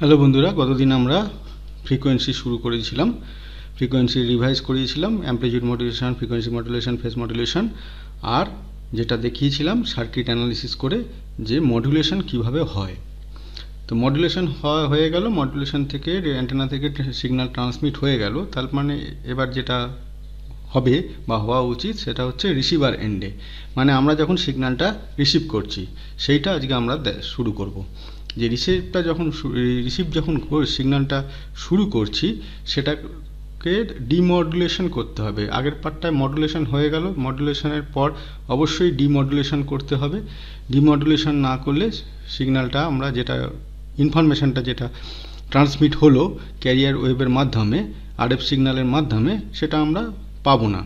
Hello বন্ধুরা, গতদিন আমরা ফ্রিকোয়েন্সি শুরু করেছিলাম। ফ্রিকোয়েন্সি রিভাইজ করিয়েছিলাম amplitude modulation frequency modulation phase modulation আর যেটা দেখিয়েছিলাম সার্কিট অ্যানালিসিস করে যে মডুলেশন কীভাবে হয়। তো মডুলেশন হয়ে গেল মডুলেশন থেকে অ্যান্টেনা থেকে সিগন্যাল ট্রান্সমিট হয়ে গেল। তার মানে এবার যেটা হবে বা হওয়া উচিত সেটা হচ্ছে রিসিভার এন্ডে মানে আমরা যখন সিগন্যালটা রিসিভ করছি, সেইটা আজকে আমরা শুরু করব। যে রিসিভটা যখন রিসিভ যখন সিগন্যালটা শুরু করছি, সেটাকে ডিমডুলেশন করতে হবে। আগের পার্টটায় মডুলেশন হয়ে গেল। মডুলেশনের পর অবশ্যই ডিমডুলেশন করতে হবে। ডিমডুলেশন না করলে সিগন্যালটা আমরা যেটা, ইনফরমেশনটা যেটা ট্রান্সমিট হলো ক্যারিয়ার ওয়েবের মাধ্যমে, আরএফ সিগন্যালের মাধ্যমে, সেটা আমরা পাবো না।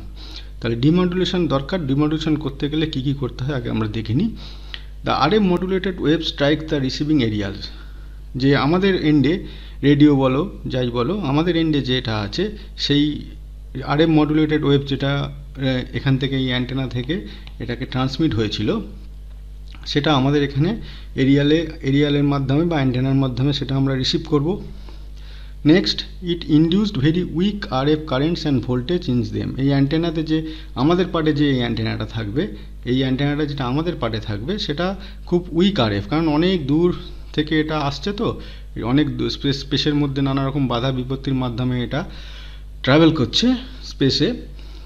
তাহলে ডিমডুলেশন দরকার। ডিমডুলেশন করতে গেলে কি কি করতে হয় আগে আমরা দেখে নিই। The RF modulated wave strike the receiving aerials যে আমাদের এন্ডে রেডিও বলো যাই বলো, আমাদের এন্ডে যেটা আছে, সেই আরএফ মডুলেটেড ওয়েব যেটা এখান থেকে এই অ্যান্টেনা থেকে এটাকে ট্রান্সমিট হয়েছিল, সেটা আমাদের এখানে এরিয়ালে এরিয়ালের মাধ্যমে বা অ্যান্টেনার মাধ্যমে সেটা আমরা রিসিভ করব। Next it induced very weak R F currents and voltage in them এই অ্যান্টেনাতে যে আমাদের পার্টে যে এই অ্যান্টেনাটা থাকবে, এই অ্যান্টেনাটা যেটা আমাদের পার্টে থাকবে, সেটা খুব উইক আর এফ কারণ অনেক দূর থেকে এটা আসছে তো, অনেক স্পেসের মধ্যে নানা রকম বাধা বিপত্তির মাধ্যমে এটা ট্রাভেল করছে স্পেসে।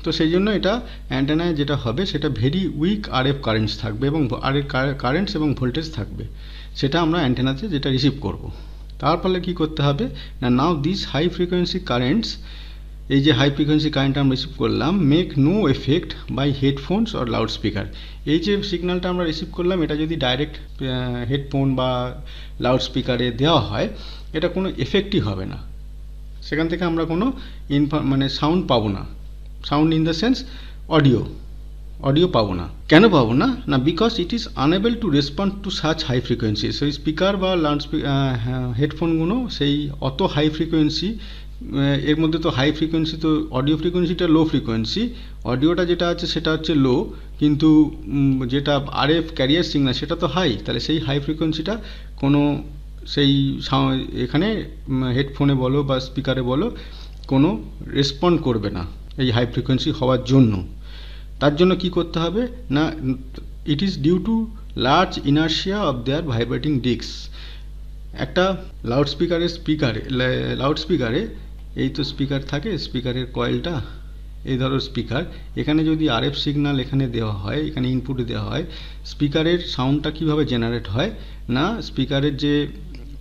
তো সেই জন্য এটা অ্যান্টেনায় যেটা হবে, সেটা very weak R F currents থাকবে এবং আর কারেন্টস এবং ভোল্টেজ থাকবে। সেটা আমরা অ্যান্টেনাতে যেটা রিসিভ করব। তার ফলে কী করতে হবে? না now this high frequency currents এই যে হাই ফ্রিকোয়েন্সি কারেন্ট আমরা রিসিভ করলাম make no effect by headphones or loud speaker এই যে সিগন্যালটা আমরা রিসিভ করলাম, এটা যদি ডাইরেক্ট হেডফোন বা লাউড স্পিকারে দেওয়া হয়, এটা কোনো এফেক্টই হবে না। সেখান থেকে আমরা কোনো ইনফর মানে সাউন্ড পাবো না। Sound in the sense audio audio পাবো না। কেন পাবো না? না because it is unable to respond to such high frequency সেই স্পিকার বা লাউড হেডফোনগুলো সেই অত হাই ফ্রিকোয়েন্সি এর মধ্যে তো হাই ফ্রিকোয়েন্সি তো অডিও ফ্রিকোয়েন্সিটা লো ফ্রিকোয়েন্সি অডিওটা যেটা আছে সেটা হচ্ছে লো কিন্তু যেটা আর এফ ক্যারিয়ার সিগনাল সেটা তো হাই তাহলে সেই হাই ফ্রিকোয়েন্সিটা কোনো সেই এখানে হেডফোনে বলো বা স্পিকারে বলো, কোনো রেসপন্ড করবে না এই হাই ফ্রিকোয়েন্সি হওয়ার জন্য। তার জন্য কি করতে হবে? না it is due to large inertia of their vibrating disc একটা লাউড স্পিকারের স্পিকারে লাউড স্পিকারে এই তো স্পিকার থাকে স্পিকারের কয়েলটা এই ধরো স্পিকার এখানে যদি আরএফ সিগনাল এখানে দেওয়া হয়, এখানে ইনপুটে দেওয়া হয় স্পিকারের সাউন্ডটা কীভাবে জেনারেট হয়? না স্পিকারের যে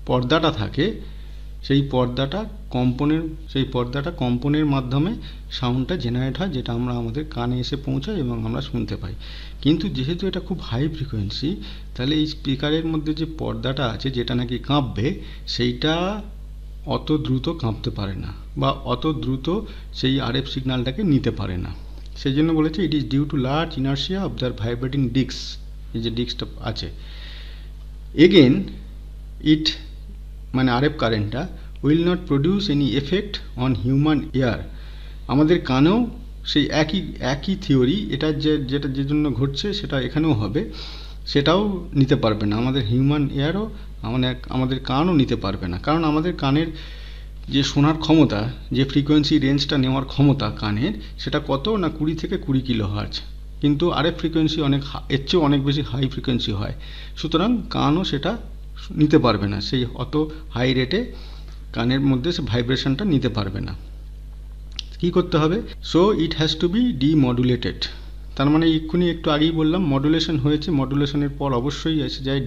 পর্দাটা থাকে, সেই পর্দাটা কম্পনের, সেই পর্দাটা কম্পনের মাধ্যমে সাউন্ডটা জেনারেট হয়, যেটা আমরা আমাদের কানে এসে পৌঁছায় এবং আমরা শুনতে পাই। কিন্তু যেহেতু এটা খুব হাই ফ্রিকোয়েন্সি তাহলে এই স্পিকারের মধ্যে যে পর্দাটা আছে, যেটা নাকি কাঁপবে, সেইটা অত দ্রুত কাঁপতে পারে না বা অত দ্রুত সেই আরএফ সিগন্যালটাকে নিতে পারে না। সেই জন্য বলেছে it is due to large inertia of their vibrating disc এই যে ডিস্কটা আছে। এগেন ইট মানে আরএফ কারেন্টটা will not produce any effect on human ear আমাদের কানেও সেই একই একই থিওরি এটা যে, যেটা যে জন্য ঘটছে সেটা এখানেও হবে, সেটাও নিতে পারবে না। আমাদের হিউম্যান এয়ারও মানে আমাদের কানও নিতে পারবে না। কারণ আমাদের কানের যে শোনার ক্ষমতা, যে ফ্রিকোয়েন্সি রেঞ্জটা নেওয়ার ক্ষমতা কানের, সেটা কত না কুড়ি থেকে কুড়ি কিলো হার্জ কিন্তু আরেক ফ্রিকোয়েন্সি অনেক এর চেয়েও অনেক বেশি হাই ফ্রিকোয়েন্সি হয়। সুতরাং কানও সেটা নিতে পারবে না। সেই অত হাই রেটে কানের মধ্যে সে ভাইব্রেশনটা নিতে পারবে না। কি করতে হবে? So it has to be demodulated তার মানে এক্ষুনি একটু আগেই বললাম মডুলেশন হয়েছে মডুলেশনের পর অবশ্যই এসে যায়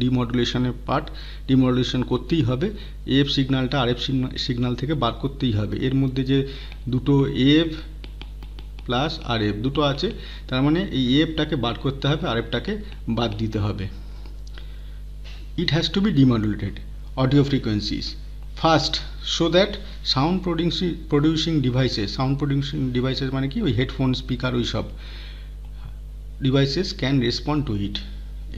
ডিমডুলেশনের পার্ট ডিমডুলেশন করতেই হবে এফ সিগন্যালটা আরএফ সিগনাল থেকে বার করতেই হবে। এর মধ্যে যে দুটো এফ প্লাস আর এফ দুটো আছে, তার মানে এই এফটাকে বার করতে হবে আর এফটাকে বাদ দিতে হবে। It has to be demodulated audio frequencies first so that sound producing producing devices sound producing devices মানে কি? ওই হেডফোন স্পিকার ওই সব devices can respond to it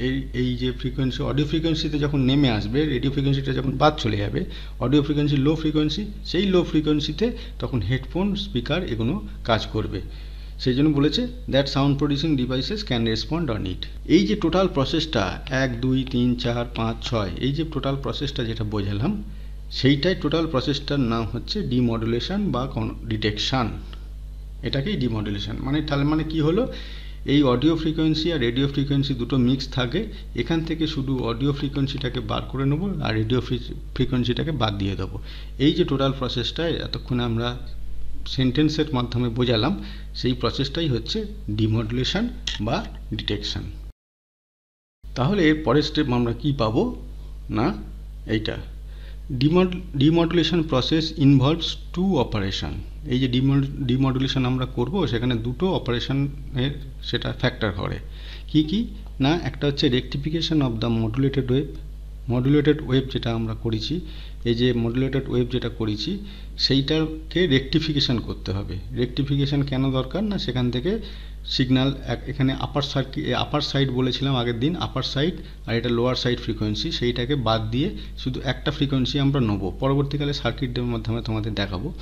এই এই যে ফ্রিকোয়েন্সি অডিও ফ্রিকোয়েন্সিতে যখন নেমে আসবে রেডিও ফ্রিকোয়েন্সিটা যখন বাদ চলে যাবে অডিও ফ্রিকোয়েন্সি লো ফ্রিকোয়েন্সি সেই লো ফ্রিকোয়েন্সিতে তখন হেডফোন স্পিকার এগুলো কাজ করবে। সেই জন্য বলেছে that sound producing devices can respond on it এই যে টোটাল প্রসেসটা এক, দুই, তিন, চার, পাঁচ, ছয়, এই যে টোটাল প্রসেসটা যেটা বোঝালাম সেইটাই টোটাল প্রসেসটার নাম হচ্ছে ডিমডুলেশন বা ডিটেকশান এটাকেই ডিমডুলেশন মানে তাহলে মানে কি হলো? এই অডিও ফ্রিকোয়েন্সি আর রেডিও ফ্রিকোয়েন্সি দুটো মিক্স থাকে। এখান থেকে শুধু অডিও ফ্রিকোয়েন্সিটাকে বার করে নেব আর রেডিও ফ্রিকোয়েন্সিটাকে বাদ দিয়ে দেবো। এই যে টোটাল প্রসেসটা এতক্ষণে আমরা সেন্টেন্সের মাধ্যমে বোঝালাম, সেই প্রসেসটাই হচ্ছে ডিমডুলেশন বা ডিটেকশন তাহলে এর পরের স্টেপ আমরা কি পাবো? না, এইটা। Demodulation process involves two operation এই যে ডিমডুলেশন আমরা করব, সেখানে দুটো অপারেশনের সেটা ফ্যাক্টর করে। কি কি? না, একটা হচ্ছে rectification of the modulated wave modulated wave যেটা আমরা করেছি। এই যে মডুলেটেড ওয়েব যেটা করেছি সেইটাকে রেকটিফিকেশন করতে হবে। রেকটিফিকেশন কেন দরকার না? সেখান থেকে সিগন্যাল এখানে আপার সার্কি আপার সাইড বলেছিলাম আগের দিন আপার সাইড আর এটা লোয়ার সাইড ফ্রিকোয়েন্সি সেইটাকে বাদ দিয়ে শুধু একটা ফ্রিকোয়েন্সি আমরা নেব। পরবর্তীকালে সার্কিটের মাধ্যমে তোমাদের দেখাবো।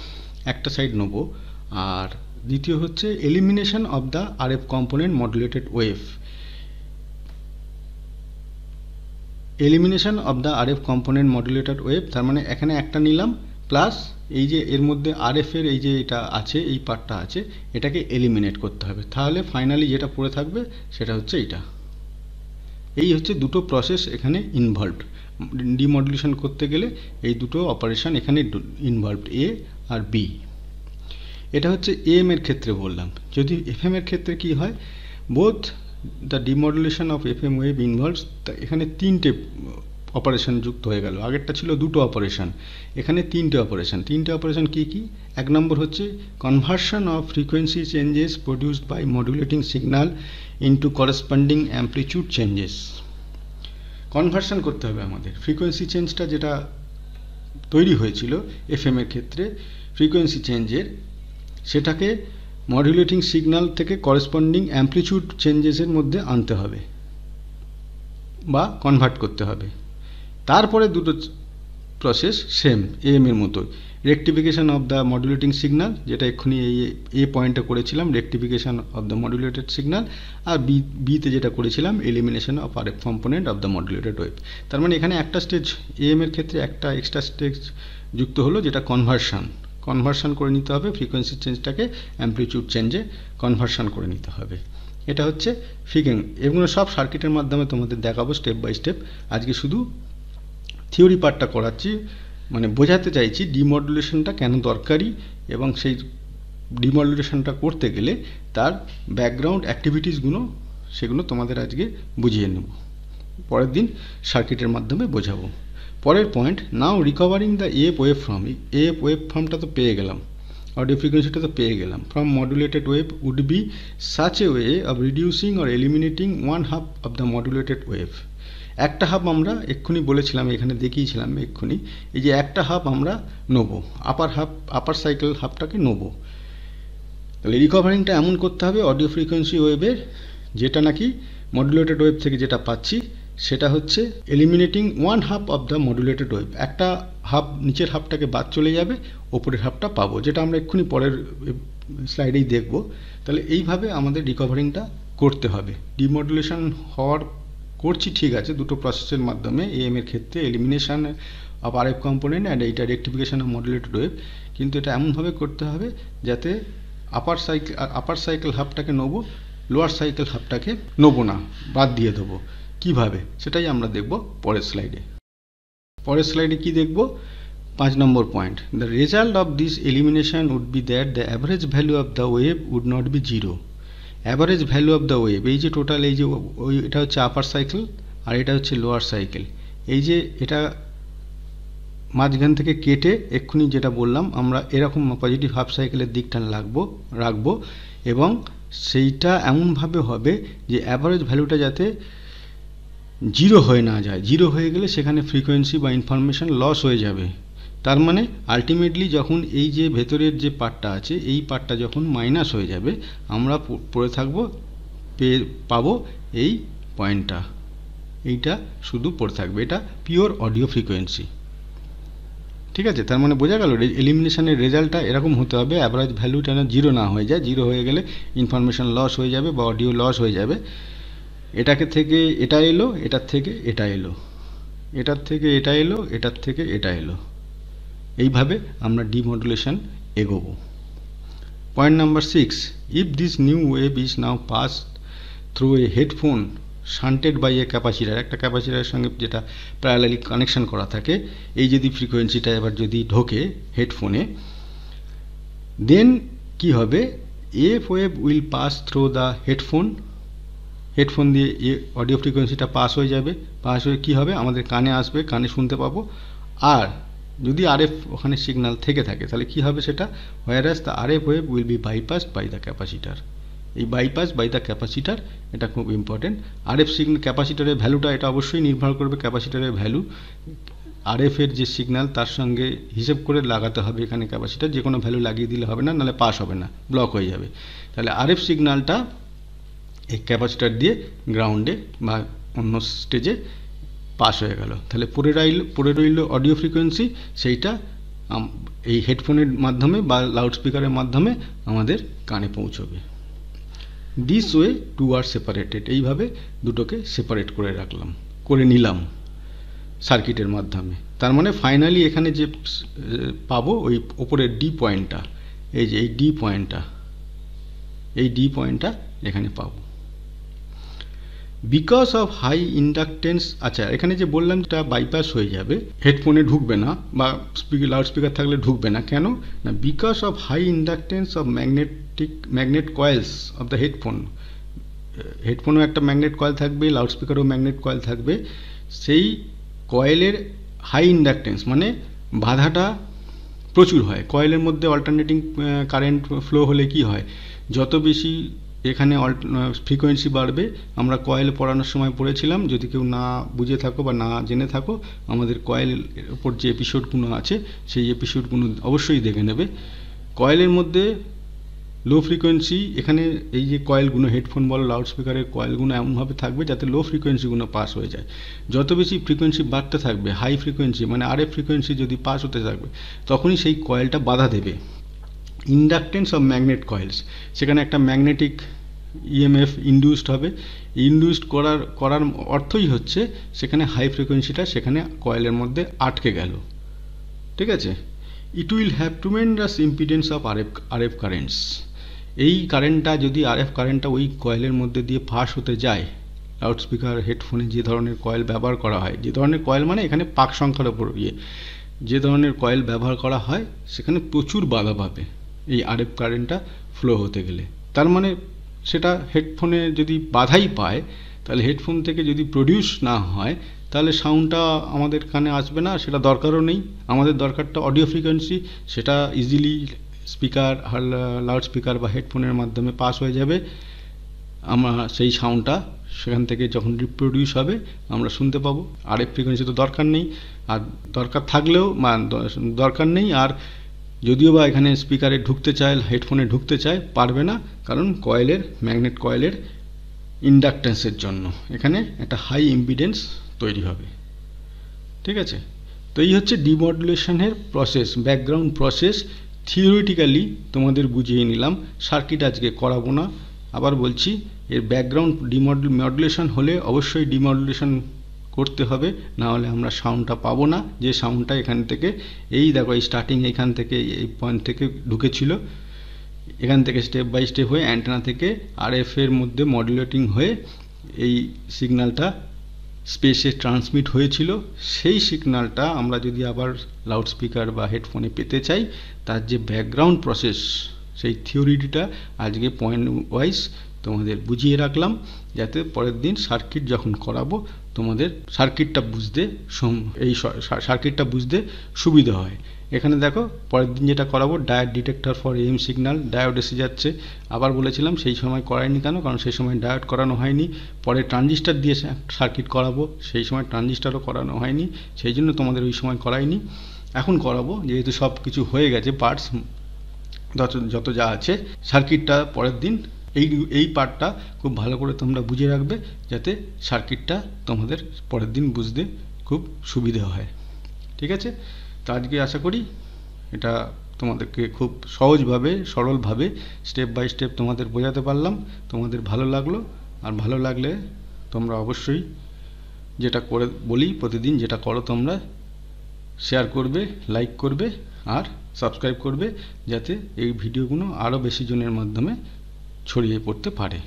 একটা সাইড নেব। আর দ্বিতীয় হচ্ছে elimination of the R F component modulated wave elimination of the R F component modulated wave তার মানে এখানে একটা নিলাম প্লাস এই যে এর মধ্যে আর এর এই যে এটা আছে, এই পার্টটা আছে, এটাকে এলিমিনেট করতে হবে। তাহলে ফাইনালি যেটা পড়ে থাকবে সেটা হচ্ছে এইটা। এই হচ্ছে দুটো প্রসেস এখানে ইনভলভড ডিমডুলেশন করতে গেলে এই দুটো অপারেশন এখানে ইনভলভড এ আর বি এটা হচ্ছে এম এর ক্ষেত্রে বললাম। যদি এফ এর ক্ষেত্রে কি হয় both the demodulation of F M wave involves এখানে তিনটে অপারেশন যুক্ত হয়ে গেল। আগেরটা ছিল দুটো অপারেশন এখানে তিনটে অপারেশন তিনটে অপারেশন কি কি? এক নম্বর হচ্ছে conversion of frequency changes produced by modulating signal into corresponding amplitude changes conversion করতে হবে আমাদের। ফ্রিকোয়েন্সি চেঞ্জটা যেটা তৈরি হয়েছিল এফ এর ক্ষেত্রে ফ্রিকোয়েন্সি চেঞ্জের সেটাকে মডুলেটিং সিগন্যাল থেকে করেসপন্ডিং অ্যাম্পলিটিউড চেঞ্জেসের মধ্যে আনতে হবে বা কনভার্ট করতে হবে। তারপরে দুটো প্রসেস সেম এম এর মতো rectification of the modulating signal যেটা এক্ষুনি এই এ পয়েন্টে করেছিলাম rectification of the modulated signal R B বিতে যেটা করেছিলাম elimination of R component of the modulated wave তার মানে এখানে একটা স্টেজ এম এর ক্ষেত্রে একটা এক্সট্রা স্টেজ যুক্ত হলো, যেটা কনভার্সন কনভার্সান করে নিতে হবে ফ্রিকোয়েন্সি চেঞ্জটাকে অ্যাম্পলিটিউড চেঞ্জে কনভার্সান করে নিতে হবে। এটা হচ্ছে ফিকিং এগুলো সব সার্কিটের মাধ্যমে তোমাদের দেখাবো স্টেপ বাই স্টেপ আজকে শুধু থিওরি পার্টটা করাচ্ছি মানে বোঝাতে চাইছি ডিমডুলেশনটা কেন দরকারি এবং সেই ডিমডুলেশনটা করতে গেলে তার ব্যাকগ্রাউন্ড অ্যাক্টিভিটিসগুলো, সেগুলো তোমাদের আজকে বুঝিয়ে নেব। পরের দিন সার্কিটের মাধ্যমে বোঝাবো। পরের point, now recovering the F wave form. F wave ফর্মটা তো পেয়ে গেলাম। অডিও ফ্রিকোয়েন্সিটা তো পেয়ে গেলাম। From modulated wave would be such a way of reducing or eliminating one half of the modulated wave একটা হাফ আমরা এক্ষুনি বলেছিলাম, এখানে দেখিয়েছিলাম এক্ষুনি, এই যে একটা হাফ আমরা নেব আপার হাফ আপার সাইকেল হাফটাকে নেব। তাহলে রিকভারিংটা এমন করতে হবে অডিও ফ্রিকোয়েন্সি ওয়েভের যেটা নাকি মডুলেটেড ওয়েভ থেকে যেটা পাচ্ছি, সেটা হচ্ছে eliminating one half of the modulated wave একটা হাফ নিচের হাফটাকে বাদ চলে যাবে, ওপরের হাফটা পাবো, যেটা আমরা এক্ষুনি পরের স্লাইডেই দেখব। তাহলে এইভাবে আমাদের রিকভারিংটা করতে হবে। ডিমডুলেশন হওয়ার করছি, ঠিক আছে। দুটো প্রসেসের মাধ্যমে এম এর ক্ষেত্রে elimination of R F component and এইটা রেক্টিফিকেশন অফ মডুলেটেড ওয়েভ কিন্তু এটা এমনভাবে করতে হবে যাতে আপার সাইকেল আপার সাইকেল হাফটাকে নেব লোয়ার সাইকেল হাফটাকে নেব না, বাদ দিয়ে দেবো। কীভাবে? সেটাই আমরা দেখব পরের স্লাইডে পরের স্লাইডে কি দেখব? পাঁচ নম্বর point the result of this elimination would be that the average value of the wave would not be zero average value of the wave এই যে টোটাল এই যে ওই, এটা হচ্ছে আপার সাইকেল আর এটা হচ্ছে লোয়ার সাইকেল এই যে এটা মাঝখান থেকে কেটে এক্ষুনি যেটা বললাম, আমরা এরকম পজিটিভ হাফ সাইকেলের দিকটা লাগবো, রাখব এবং সেইটা এমনভাবে হবে যে অ্যাভারেজ ভ্যালুটা যাতে জিরো হয়ে না যায়। জিরো হয়ে গেলে সেখানে ফ্রিকোয়েন্সি বা ইনফরমেশান লস হয়ে যাবে। তার মানে আলটিমেটলি যখন এই যে ভেতরের যে পার্টটা আছে, এই পার্টটা যখন মাইনাস হয়ে যাবে, আমরা পড়ে থাকব পাবো এই পয়েন্টটা এইটা শুধু পড়ে থাকবে, এটা পিওর অডিও ফ্রিকোয়েন্সি ঠিক আছে? তার মানে বোঝা গেল এলিমিনেশনের রেজাল্টটা এরকম হতে হবে অ্যাভারেজ ভ্যালু যেন জিরো না হয়ে যায় জিরো হয়ে গেলে ইনফরমেশান লস হয়ে যাবে বা অডিও লস হয়ে যাবে। এটাকে থেকে এটা এলো, এটার থেকে এটা এলো। এটার থেকে এটা এলো, এটার থেকে এটা এলো। এইভাবে আমরা ডিমডুলেশন এগোবো। Point number six if this new wave is now pass through a headphone shunted by a capacitor একটা ক্যাপাসিটারের সঙ্গে যেটা প্যারালালি কানেকশন করা থাকে, এই যদি ফ্রিকোয়েন্সিটা এবার যদি ঢোকে হেডফোনে দেন কি হবে? F wave will pass through the headphone headphone দিয়ে এ অডিও ফ্রিকোয়েন্সিটা পাস হয়ে যাবে। পাস হয়ে কী হবে? আমাদের কানে আসবে, কানে শুনতে পাবো। আর যদি আরএফ ওখানে সিগন্যাল থেকে থাকে, তাহলে কী হবে সেটা? Whereas the RF wave will be bypass by the capacitor এই বাইপাস বাই দ্য ক্যাপাসিটার এটা খুব ইম্পর্টেন্ট আরএফ সিগন্যাল ক্যাপাসিটারের ভ্যালুটা এটা অবশ্যই নির্ভর করবে ক্যাপাসিটারের ভ্যালু আরএফ এর যে সিগন্যাল তার সঙ্গে হিসেব করে লাগাতে হবে এখানে ক্যাপাসিটার যে কোনো ভ্যালু লাগিয়ে দিলে হবে না, নাহলে পাস হবে না ব্লক হয়ে যাবে। তাহলে আরএফ সিগন্যালটা এই ক্যাপাসিটার দিয়ে গ্রাউন্ডে বা অন্য স্টেজে পাস হয়ে গেল। তাহলে পড়ে রইল পড়ে রইল অডিও ফ্রিকোয়েন্সি সেইটা এই হেডফোনের মাধ্যমে বা লাউডস্পিকারের মাধ্যমে আমাদের কানে পৌঁছবে। This way two are separated এইভাবে দুটোকে সেপারেট করে রাখলাম, করে নিলাম সার্কিটের মাধ্যমে। তার মানে ফাইনালি এখানে যে পাবো ওই ওপরের ডি পয়েন্টটা এই যে এই ডি পয়েন্টটা এই ডি পয়েন্টটা এখানে পাবো। বিকজ অফ হাই ইন্ডাকটেন্স আচ্ছা এখানে যে বললাম যেটা বাইপাস হয়ে যাবে হেডফোনে ঢুকবে না বা স্পিকার লাউড স্পিকার থাকলে ঢুকবে না, কেন? না because of high inductance of magnetic magnet coils of the headphone হেডফোনেও একটা ম্যাগনেট কয়েল থাকবে লাউড স্পিকারও ম্যাগনেট কয়েল থাকবে, সেই কয়েলের হাই ইন্ডাকটেন্স মানে বাধাটা প্রচুর হয়। কয়েলের মধ্যে অল্টারনেটিং কারেন্ট ফ্লো হলে কি হয়? যত বেশি এখানে ফ্রিকোয়েন্সি বাড়বে। আমরা কয়েল পড়ানোর সময় পড়েছিলাম। যদি কেউ না বুঝে থাকো বা না জেনে থাকো, আমাদের কয়েল ওপর যে এপিসোডগুলো আছে, সেই এপিসোডগুলো অবশ্যই দেখে নেবে। কয়েলের মধ্যে লো ফ্রিকোয়েন্সি এখানে এই যে কয়েলগুলো হেডফোন বলো লাউডস্পিকারের কয়েলগুলো এমনভাবে থাকবে যাতে লো ফ্রিকোয়েন্সিগুলো পাস হয়ে যায়। যত বেশি ফ্রিকোয়েন্সি বাড়তে থাকবে হাই ফ্রিকোয়েন্সি মানে আরএফ ফ্রিকোয়েন্সি যদি পাস হতে থাকবে, তখনই সেই কয়েলটা বাধা দেবে। Inductance of magnet coils. সেখানে একটা ম্যাগনেটিক ইএমএফ ইন্ডিউসড হবে। ইন্ডিউসড করার করার অর্থই হচ্ছে সেখানে হাই ফ্রিকোয়েন্সিটা সেখানে কয়েলের মধ্যে আটকে গেল। ঠিক আছে? It will have tremendous impedance of RF RF currents এই কারেন্টটা যদি আরএফ কারেন্টটা ওই কয়েলের মধ্যে দিয়ে ফাঁস হতে যায় লাউডস্পিকার হেডফোনে যে ধরনের কয়েল ব্যবহার করা হয়, যে ধরনের কয়েল মানে এখানে পাক সংখ্যার ওপর ইয়ে যে ধরনের কয়েল ব্যবহার করা হয়, সেখানে প্রচুর বাধা পাবে। এই আরএফ কারেন্টটা ফ্লো হতে গেলে। তার মানে সেটা হেডফোনে যদি বাধাই পায়, তাহলে হেডফোন থেকে যদি প্রডিউস না হয়, তাহলে সাউন্ডটা আমাদের কানে আসবে না, সেটা দরকারও নেই। আমাদের দরকারটা অডিও ফ্রিকোয়েন্সি সেটা ইজিলি স্পিকার লাউড স্পিকার বা হেডফোনের মাধ্যমে পাস হয়ে যাবে। আমরা সেই সাউন্ডটা সেখান থেকে যখন রিপ্রোডিউস হবে, আমরা শুনতে পাবো। আরেক ফ্রিকোয়েন্সি তো দরকার নেই। আর দরকার থাকলেও দরকার নেই। আর যদিও বা এখানে স্পিকারে ঢুকতে চায় হেডফোনে ঢুকতে চায়, পারবে না, কারণ কয়েলের ম্যাগনেট কয়েলের ইন্ডাকটেন্সের জন্য। এখানে একটা হাই ইম্পিডেন্স তৈরি হবে। ঠিক আছে? তো এই হচ্ছে ডিমডুলেশনের প্রসেস ব্যাকগ্রাউন্ড প্রসেস থিওরিটিক্যালি তোমাদের বুঝিয়ে নিলাম সার্কিট আজকে করাবো না। আবার বলছি, এর ব্যাকগ্রাউন্ড ডিমডুল মডুলেশন হলে অবশ্যই ডিমডুলেশন করতে হবে না হলে আমরা সাউন্ডটা পাবো না। যে সাউন্ডটা এখান থেকে, এই দেখো, এই স্টার্টিং এখান থেকে, এই পয়েন্ট থেকে ঢুকেছিল। এখান থেকে স্টেপ বাই স্টেপ হয়ে অ্যান্টেনা থেকে আর এর মধ্যে মডুলেটিং হয়ে এই সিগন্যালটা স্পেসে ট্রান্সমিট হয়েছিল। সেই সিগন্যালটা আমরা যদি আবার লাউডস্পিকার বা হেডফোনে পেতে চাই, তার যে ব্যাকগ্রাউন্ড প্রসেস সেই থিওরিটিটা আজকে পয়েন্ট ওয়াইজ তোমাদের বুঝিয়ে রাখলাম, যাতে পরের দিন সার্কিট যখন করাবো, তোমাদের সার্কিটটা বুঝতে এই সার্কিটটা বুঝতে সুবিধা হয়। এখানে দেখো, পরের দিন যেটা করাবো, diode detector for AM signal, diode এসে যাচ্ছে। আবার বলেছিলাম, সেই সময় করায়নি কেন? কারণ সেই সময় ডায়োড করানো হয়নি। পরে ট্রানজিস্টার দিয়ে সার্কিট করাবো, সেই সময় ট্রানজিস্টারও করানো হয়নি। সেই জন্য তোমাদের ওই সময় করায়নি। এখন করাবো, যেহেতু সব কিছু হয়ে গেছে, পার্টস, যত যত যা আছে, সার্কিটটা পরের দিন এই এই পার্টটা খুব ভালো করে তোমরা বুঝে রাখবে যাতে সার্কিটটা তোমাদের পরের দিন বুঝতে খুব সুবিধে হয়। ঠিক আছে? তো আজকে আশা করি এটা তোমাদেরকে খুব সহজভাবে, সরলভাবে স্টেপ বাই স্টেপ তোমাদের বোঝাতে পারলাম। তোমাদের ভালো লাগল। আর ভালো লাগলে তোমরা অবশ্যই যেটা করে, বলি প্রতিদিন যেটা করো তোমরা শেয়ার করবে, লাইক করবে আর সাবস্ক্রাইব করবে যাতে এই ভিডিওগুলো আরও বেশি জনের মাধ্যমে ছড়িয়ে পড়তে পারে।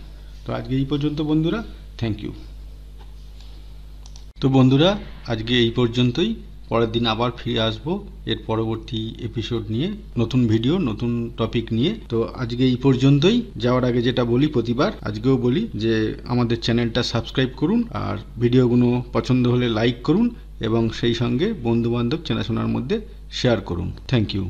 তো আজকে এই পর্যন্ত বন্ধুরা থ্যাংক ইউ তো বন্ধুরা, আজকে এই পর্যন্তই। পরের দিন আবার ফিরে আসব এর পরবর্তী এপিসোড নিয়ে, নতুন ভিডিও নতুন টপিক নিয়ে। তো আজকে এই পর্যন্তই। যাওয়ার আগে যেটা বলি প্রতিবার, আজকেও বলি যে আমাদের চ্যানেলটা সাবস্ক্রাইব করুন আর ভিডিওগুলো পছন্দ হলে লাইক করুন এবং সেই সঙ্গে বন্ধু বান্ধব চেনাশোনার মধ্যে শেয়ার করুন। Thank you